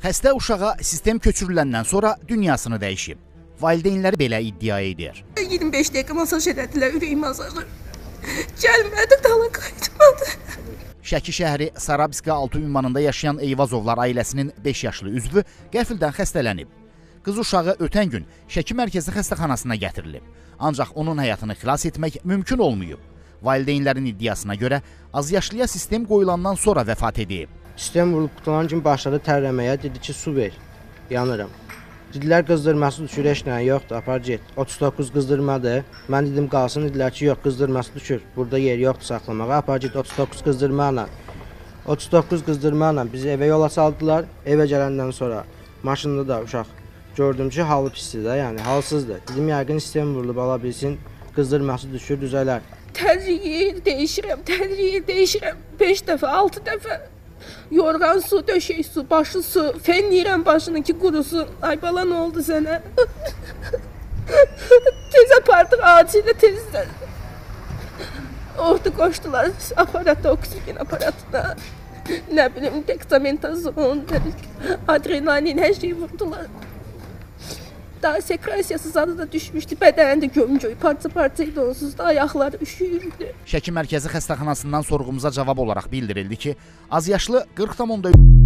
Xəstə uşağa sistem köçürüləndən sonra dünyasını dəyişib. Valideynləri belə iddia edir. 25 dəqiqə masaj elədilər, ürək masajı. Gəlmədi, dala qayıtmadı. Şəki şəhəri Sarabska 6 ünvanında yaşayan Eyvazovlar ailəsinin 5 yaşlı üzvü qəfildən xəstələnib. Qız uşağı ötən gün Şəki mərkəzi xəstəxanasına gətirilib. Ancaq onun həyatını xilas etmək mümkün olmayıb. Valideynlərin iddiasına görə azyaşlıya sistem qoyulandan sonra vəfat edib. Sistem vurulub qutanan kimi başladı tərləməyə, dedi ki, su ver, yanıram. Dedilər qızdırması düşür, nə yoxdur, apar get. 39 qızdırmadır. Mən dedim qalsın, dedilər ki, yox, qızdırması düşür. Burada yer yoxdur saxlamağa, apar get 39 qızdırmaqla. 39 qızdırmaqla bizi evə yola saldılar. Evə gələndən sonra maşında da uşaq gördüm ki, halı pisdir də, yəni halsızdır. Dedim yəqin sistem vurulub ala bilsin, qızdırması düşür, düzələr. Tədriyi dəyişirəm, tədriyi dəyişirəm. 5 dəfə, 6 dəfə. Yorğan su, döşək su, başı su. Fenləyirəm başını ki, qurusun. Ay bala, nə oldu sənə? tez apardıq acilə tezdən. Orada qoşdular aparata, oksigen aparatına. Nə bilim, dexametazon, adrenalin, hər şeyi vurdular. Daha sekrasiyası zadı da düşmüşdü. Bədəni də gömgöy, parça-parça idi onsuz da ayaqları üşüyürdü. Şəki mərkəzi xəstəxanasından sorğumuza cavab olaraq bildirildi ki, azyaşlı 40,3